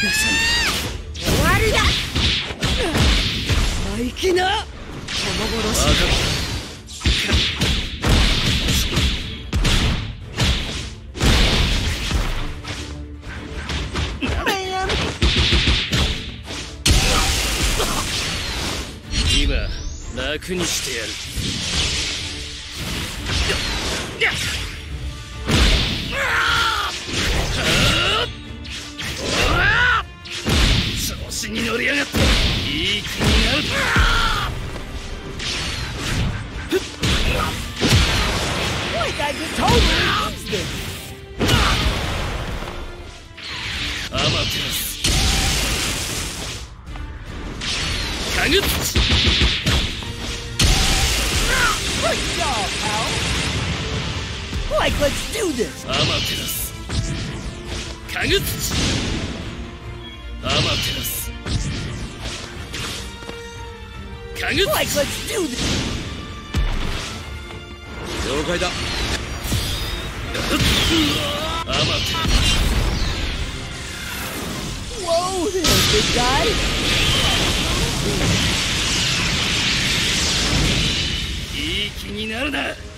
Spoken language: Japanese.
が。さぬ終わりだ生意気な友殺し今楽にしてやるやっ調子に乗りやがっていい気になる Like I just totally used it アマテラスカグッチ Great job, pal Like let's do this アマテラスカグッチいい気になるな。